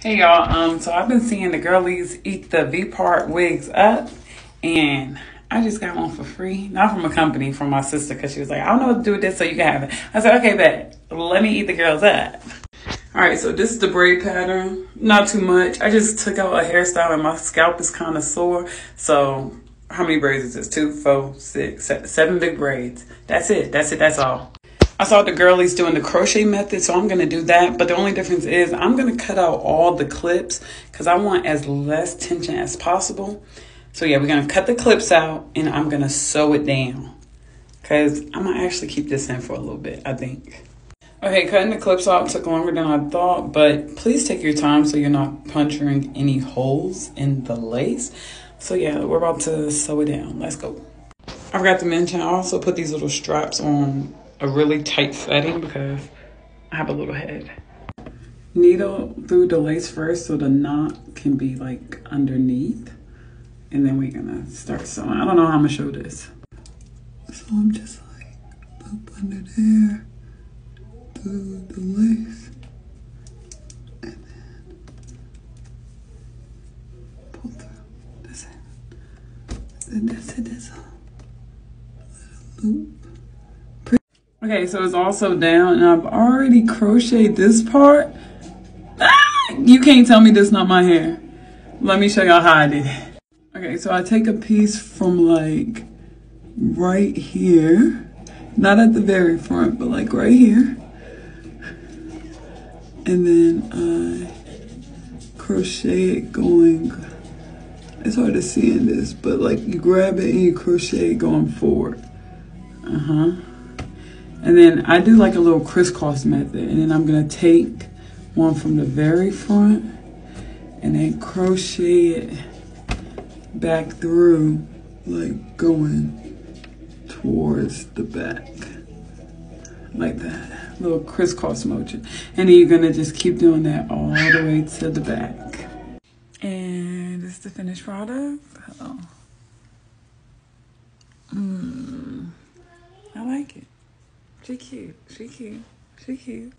Hey y'all, um, so I've been seeing the girlies eat the V part wigs up, and I just got one for free. Not from a company, from my sister, because she was like, I don't know what to do with this, so you can have it. I said, okay, bet. Let me eat the girls up. All right, so this is the braid pattern. Not too much. I just took out a hairstyle, and my scalp is kind of sore. So, how many braids is this? Two, four, six, seven big braids. That's it. That's it. That's all. I saw the girlies doing the crochet method, so I'm going to do that. But the only difference is I'm going to cut out all the clips because I want as less tension as possible. So yeah, we're going to cut the clips out and I'm going to sew it down because I'm going to actually keep this in for a little bit, I think. Okay, cutting the clips out took longer than I thought, but please take your time so you're not puncturing any holes in the lace. So yeah, we're about to sew it down. Let's go. I forgot to mention, I also put these little straps on a really tight setting because I have a little head. Needle through the lace first so the knot can be like underneath. And then we're gonna start sewing. I don't know how I'm gonna show this. So I'm just like up under there through the lace. And then pull through. That's it. And that's it, that's all. Loop. Okay, so it's also down and I've already crocheted this part. Ah, you can't tell me this not my hair. Let me show y'all how I did it. Okay, so I take a piece from like right here. Not at the very front, but like right here. And then I crochet it going, it's hard to see in this, but like you grab it and you crochet it going forward. Uh-huh. And then I do like a little crisscross method. And then I'm going to take one from the very front and then crochet it back through, like going towards the back. Like that. Little crisscross motion. And then you're going to just keep doing that all the way to the back. And this is the finished product. Oh. Mm. I like it. She cute. She cute. She cute.